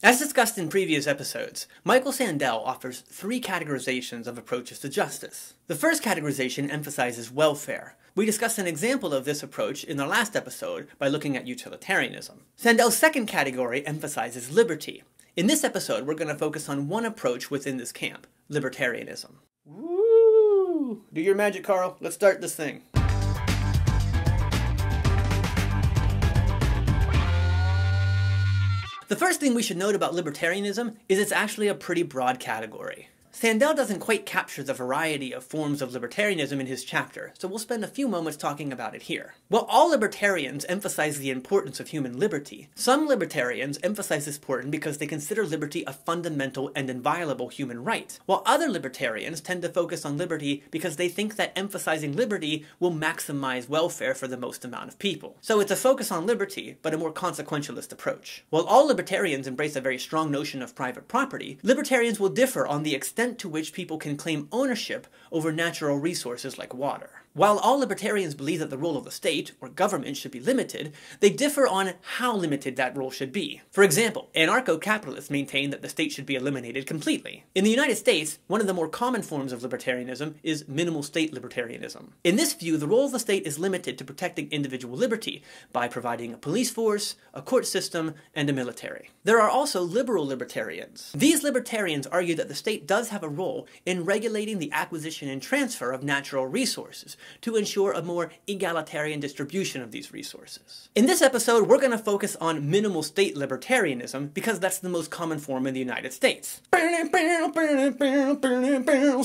As discussed in previous episodes, Michael Sandel offers three categorizations of approaches to justice. The first categorization emphasizes welfare. We discussed an example of this approach in our last episode by looking at utilitarianism. Sandel's second category emphasizes liberty. In this episode, we're going to focus on one approach within this camp, libertarianism. Woo! Do your magic, Carl. Let's start this thing. The first thing we should note about libertarianism is it's actually a pretty broad category. Sandel doesn't quite capture the variety of forms of libertarianism in his chapter, so we'll spend a few moments talking about it here. While all libertarians emphasize the importance of human liberty, some libertarians emphasize this important because they consider liberty a fundamental and inviolable human right, while other libertarians tend to focus on liberty because they think that emphasizing liberty will maximize welfare for the most amount of people. So it's a focus on liberty, but a more consequentialist approach. While all libertarians embrace a very strong notion of private property, libertarians will differ on the extent extent to which people can claim ownership over natural resources like water. While all libertarians believe that the role of the state, or government, should be limited, they differ on how limited that role should be. For example, anarcho-capitalists maintain that the state should be eliminated completely. In the United States, one of the more common forms of libertarianism is minimal state libertarianism. In this view, the role of the state is limited to protecting individual liberty by providing a police force, a court system, and a military. There are also liberal libertarians. These libertarians argue that the state does have a role in regulating the acquisition and transfer of natural resources, to ensure a more egalitarian distribution of these resources. In this episode, we're going to focus on minimal state libertarianism because that's the most common form in the United States.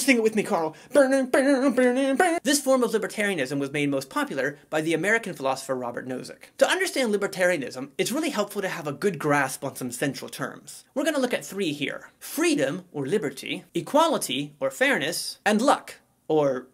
Sing it with me, Carl. This form of libertarianism was made most popular by the American philosopher Robert Nozick. To understand libertarianism, it's really helpful to have a good grasp on some central terms. We're going to look at three here. Freedom, or liberty, equality, or fairness, and luck, or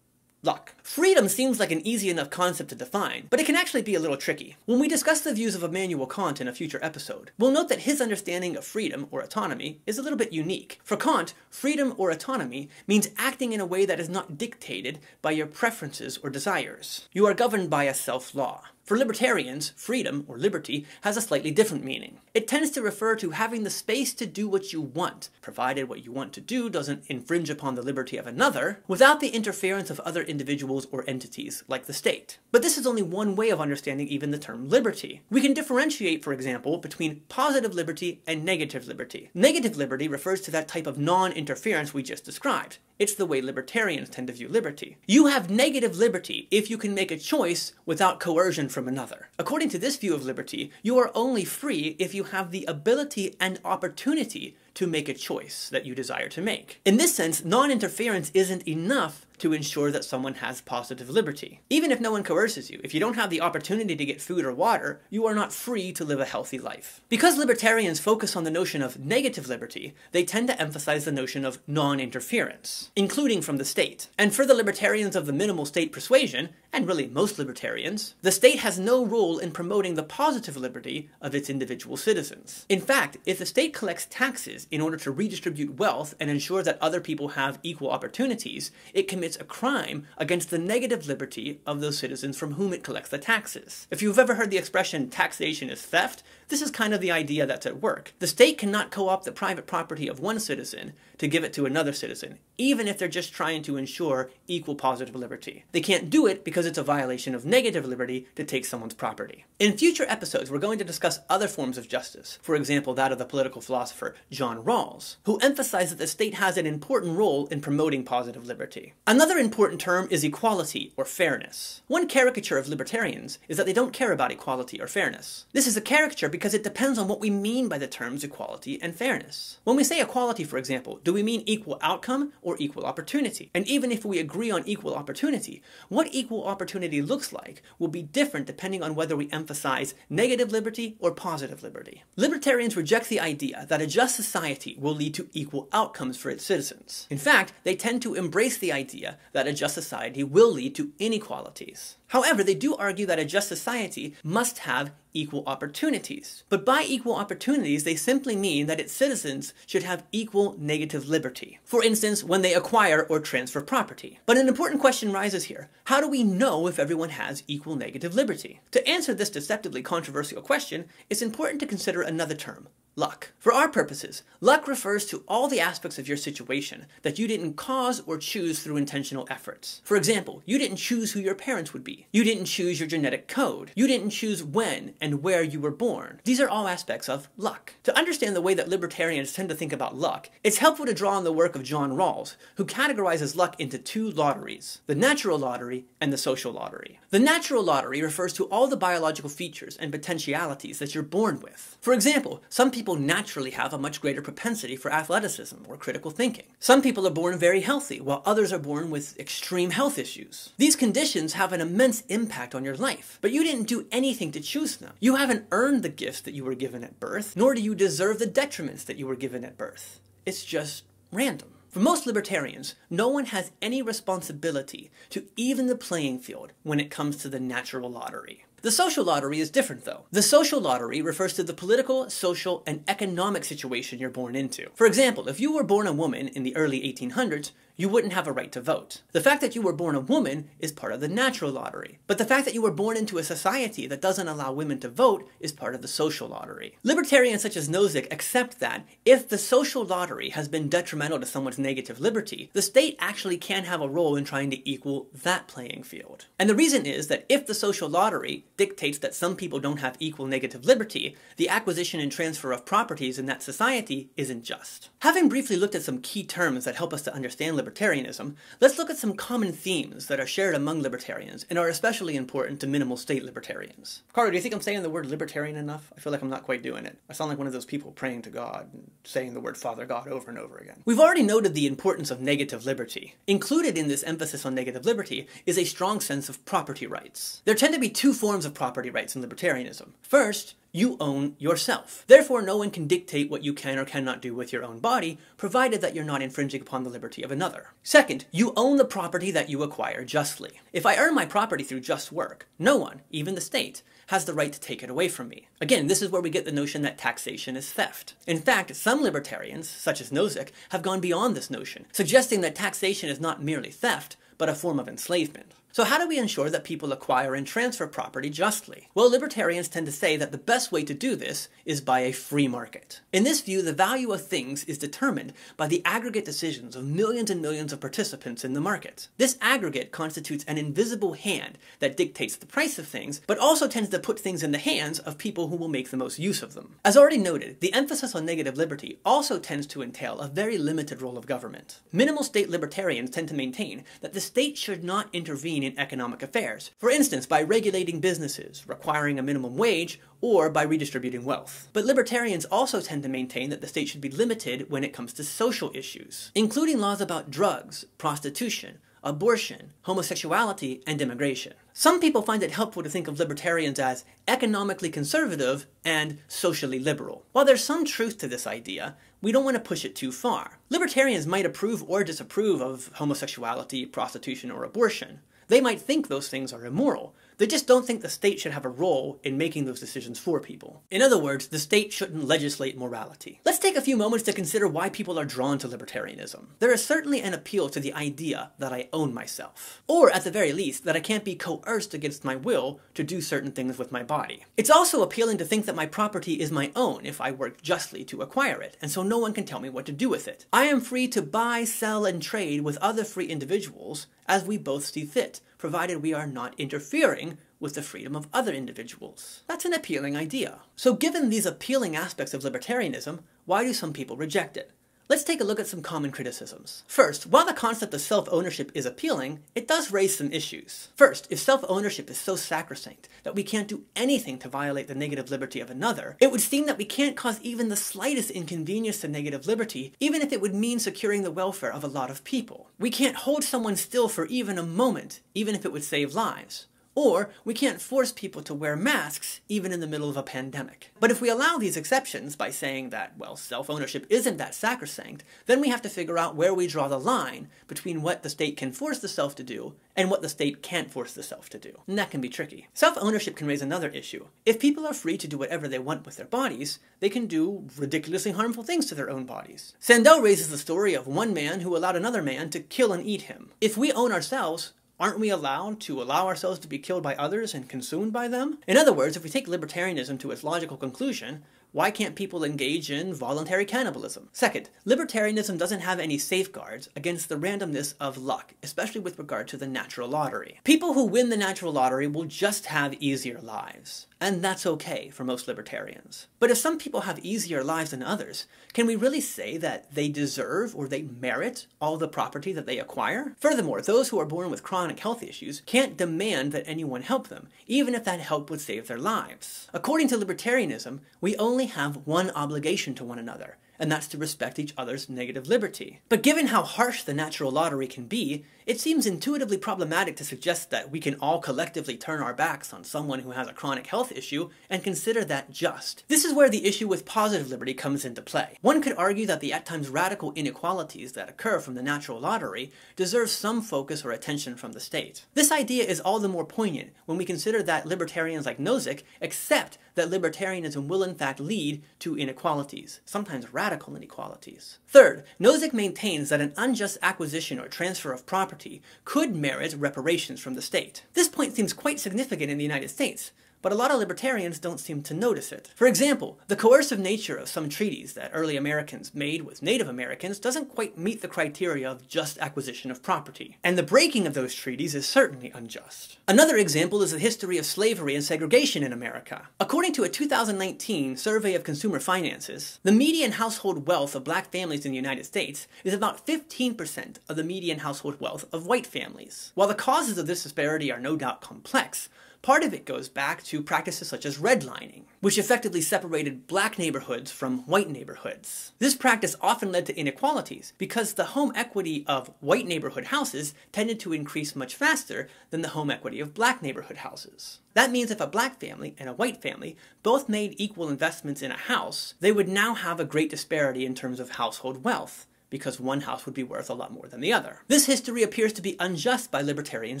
luck. Freedom seems like an easy enough concept to define, but it can actually be a little tricky. When we discuss the views of Immanuel Kant in a future episode, we'll note that his understanding of freedom, or autonomy, is a little bit unique. For Kant, freedom or autonomy means acting in a way that is not dictated by your preferences or desires. You are governed by a self-law. For libertarians, freedom, or liberty, has a slightly different meaning. It tends to refer to having the space to do what you want, provided what you want to do doesn't infringe upon the liberty of another, without the interference of other individuals or entities, like the state. But this is only one way of understanding even the term liberty. We can differentiate, for example, between positive liberty and negative liberty. Negative liberty refers to that type of non-interference we just described. It's the way libertarians tend to view liberty. You have negative liberty if you can make a choice without coercion from another. According to this view of liberty, you are only free if you have the ability and opportunity to make a choice that you desire to make. In this sense, non-interference isn't enough to ensure that someone has positive liberty. Even if no one coerces you, if you don't have the opportunity to get food or water, you are not free to live a healthy life. Because libertarians focus on the notion of negative liberty, they tend to emphasize the notion of non-interference, including from the state. And for the libertarians of the minimal state persuasion, and really most libertarians, the state has no role in promoting the positive liberty of its individual citizens. In fact, if the state collects taxes in order to redistribute wealth and ensure that other people have equal opportunities, it commits a crime against the negative liberty of those citizens from whom it collects the taxes. If you've ever heard the expression taxation is theft, this is kind of the idea that's at work. The state cannot co-opt the private property of one citizen to give it to another citizen, even if they're just trying to ensure equal positive liberty. They can't do it because it's a violation of negative liberty to take someone's property. In future episodes, we're going to discuss other forms of justice, for example that of the political philosopher John Rawls, who emphasized that the state has an important role in promoting positive liberty. Another important term is equality or fairness. One caricature of libertarians is that they don't care about equality or fairness. This is a caricature because it depends on what we mean by the terms equality and fairness. When we say equality, for example, do we mean equal outcome or equal opportunity? And even if we agree on equal opportunity, what equal opportunity looks like will be different depending on whether we emphasize negative liberty or positive liberty. Libertarians reject the idea that a just society will lead to equal outcomes for its citizens. In fact, they tend to embrace the idea that a just society will lead to inequalities. However, they do argue that a just society must have equal opportunities. But by equal opportunities, they simply mean that its citizens should have equal negative liberty. For instance, when they acquire or transfer property. But an important question rises here. How do we know if everyone has equal negative liberty? To answer this deceptively controversial question, it's important to consider another term, luck. For our purposes, luck refers to all the aspects of your situation that you didn't cause or choose through intentional efforts. For example, you didn't choose who your parents would be. You didn't choose your genetic code. You didn't choose when and where you were born. These are all aspects of luck. To understand the way that libertarians tend to think about luck, it's helpful to draw on the work of John Rawls, who categorizes luck into two lotteries, the natural lottery and the social lottery. The natural lottery refers to all the biological features and potentialities that you're born with. For example, some people people naturally have a much greater propensity for athleticism or critical thinking. Some people are born very healthy, while others are born with extreme health issues. These conditions have an immense impact on your life, but you didn't do anything to choose them. You haven't earned the gifts that you were given at birth, nor do you deserve the detriments that you were given at birth. It's just random. For most libertarians, no one has any responsibility to even the playing field when it comes to the natural lottery. The social lottery is different, though. The social lottery refers to the political, social, and economic situation you're born into. For example, if you were born a woman in the early 1800s, you wouldn't have a right to vote. The fact that you were born a woman is part of the natural lottery. But the fact that you were born into a society that doesn't allow women to vote is part of the social lottery. Libertarians such as Nozick accept that if the social lottery has been detrimental to someone's negative liberty, the state actually can have a role in trying to equal that playing field. And the reason is that if the social lottery dictates that some people don't have equal negative liberty, the acquisition and transfer of properties in that society isn't just. Having briefly looked at some key terms that help us to understand libertarianism, let's look at some common themes that are shared among libertarians and are especially important to minimal state libertarians. Carter, do you think I'm saying the word libertarian enough? I feel like I'm not quite doing it. I sound like one of those people praying to God and saying the word Father God over and over again. We've already noted the importance of negative liberty. Included in this emphasis on negative liberty is a strong sense of property rights. There tend to be two forms of property rights in libertarianism. First, you own yourself. Therefore, no one can dictate what you can or cannot do with your own body, provided that you're not infringing upon the liberty of another. Second, you own the property that you acquire justly. If I earn my property through just work, no one, even the state, has the right to take it away from me. Again, this is where we get the notion that taxation is theft. In fact, some libertarians, such as Nozick, have gone beyond this notion, suggesting that taxation is not merely theft, but a form of enslavement. So how do we ensure that people acquire and transfer property justly? Well, libertarians tend to say that the best way to do this is by a free market. In this view, the value of things is determined by the aggregate decisions of millions and millions of participants in the market. This aggregate constitutes an invisible hand that dictates the price of things, but also tends to put things in the hands of people who will make the most use of them. As already noted, the emphasis on negative liberty also tends to entail a very limited role of government. Minimal state libertarians tend to maintain that the state should not intervene in economic affairs. For instance, by regulating businesses, requiring a minimum wage, or by redistributing wealth. But libertarians also tend to maintain that the state should be limited when it comes to social issues, including laws about drugs, prostitution, abortion, homosexuality, and immigration. Some people find it helpful to think of libertarians as economically conservative and socially liberal. While there's some truth to this idea, we don't want to push it too far. Libertarians might approve or disapprove of homosexuality, prostitution, or abortion. They might think those things are immoral, they just don't think the state should have a role in making those decisions for people. In other words, the state shouldn't legislate morality. Let's take a few moments to consider why people are drawn to libertarianism. There is certainly an appeal to the idea that I own myself. Or, at the very least, that I can't be coerced against my will to do certain things with my body. It's also appealing to think that my property is my own if I work justly to acquire it, and so no one can tell me what to do with it. I am free to buy, sell, and trade with other free individuals as we both see fit, provided we are not interfering with the freedom of other individuals. That's an appealing idea. So given these appealing aspects of libertarianism, why do some people reject it? Let's take a look at some common criticisms. First, while the concept of self-ownership is appealing, it does raise some issues. First, if self-ownership is so sacrosanct that we can't do anything to violate the negative liberty of another, it would seem that we can't cause even the slightest inconvenience to negative liberty, even if it would mean securing the welfare of a lot of people. We can't hold someone still for even a moment, even if it would save lives. Or we can't force people to wear masks even in the middle of a pandemic. But if we allow these exceptions by saying that, well, self-ownership isn't that sacrosanct, then we have to figure out where we draw the line between what the state can force the self to do and what the state can't force the self to do. And that can be tricky. Self-ownership can raise another issue. If people are free to do whatever they want with their bodies, they can do ridiculously harmful things to their own bodies. Sandel raises the story of one man who allowed another man to kill and eat him. If we own ourselves, Aren't we allowed to allow ourselves to be killed by others and consumed by them? In other words, if we take libertarianism to its logical conclusion, why can't people engage in voluntary cannibalism? Second, libertarianism doesn't have any safeguards against the randomness of luck, especially with regard to the natural lottery. People who win the natural lottery will just have easier lives. And that's okay for most libertarians. But if some people have easier lives than others, can we really say that they deserve or they merit all the property that they acquire? Furthermore, those who are born with chronic health issues can't demand that anyone help them, even if that help would save their lives. According to libertarianism, we only have one obligation to one another, and that's to respect each other's negative liberty. But given how harsh the natural lottery can be, it seems intuitively problematic to suggest that we can all collectively turn our backs on someone who has a chronic health issue and consider that just. This is where the issue with positive liberty comes into play. One could argue that the at times radical inequalities that occur from the natural lottery deserve some focus or attention from the state. This idea is all the more poignant when we consider that libertarians like Nozick accept that libertarianism will in fact lead to inequalities, sometimes radical inequalities. Third, Nozick maintains that an unjust acquisition or transfer of property could merit reparations from the state. This point seems quite significant in the United States, but a lot of libertarians don't seem to notice it. For example, the coercive nature of some treaties that early Americans made with Native Americans doesn't quite meet the criteria of just acquisition of property, and the breaking of those treaties is certainly unjust. Another example is the history of slavery and segregation in America. According to a 2019 survey of consumer finances, the median household wealth of black families in the United States is about 15% of the median household wealth of white families. While the causes of this disparity are no doubt complex, Part of it goes back to practices such as redlining, which effectively separated black neighborhoods from white neighborhoods. This practice often led to inequalities because the home equity of white neighborhood houses tended to increase much faster than the home equity of black neighborhood houses. That means if a black family and a white family both made equal investments in a house, they would now have a great disparity in terms of household wealth because one house would be worth a lot more than the other. This history appears to be unjust by libertarian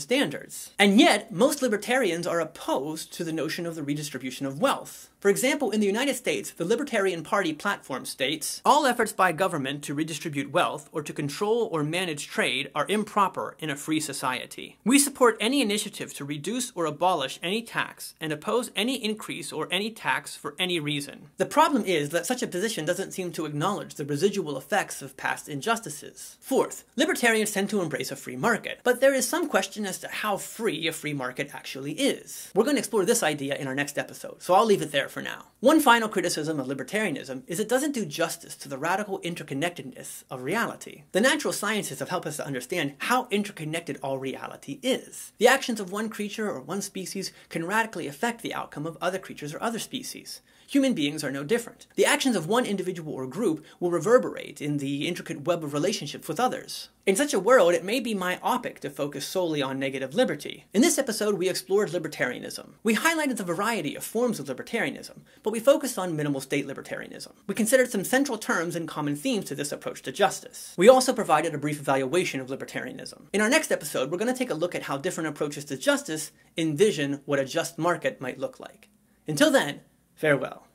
standards. And yet, most libertarians are opposed to the notion of the redistribution of wealth. For example, in the United States, the Libertarian Party platform states, all efforts by government to redistribute wealth or to control or manage trade are improper in a free society. We support any initiative to reduce or abolish any tax and oppose any increase or any tax for any reason. The problem is that such a position doesn't seem to acknowledge the residual effects of past injustices. Fourth, libertarians tend to embrace a free market, but there is some question as to how free a free market actually is. We're going to explore this idea in our next episode, so I'll leave it there for now. One final criticism of libertarianism is it doesn't do justice to the radical interconnectedness of reality. The natural sciences have helped us to understand how interconnected all reality is. The actions of one creature or one species can radically affect the outcome of other creatures or other species. Human beings are no different. The actions of one individual or group will reverberate in the intricate web of relationships with others. In such a world, it may be myopic to focus solely on negative liberty. In this episode, we explored libertarianism. We highlighted the variety of forms of libertarianism, but we focused on minimal state libertarianism. We considered some central terms and common themes to this approach to justice. We also provided a brief evaluation of libertarianism. In our next episode, we're going to take a look at how different approaches to justice envision what a just market might look like. Until then, Farewell.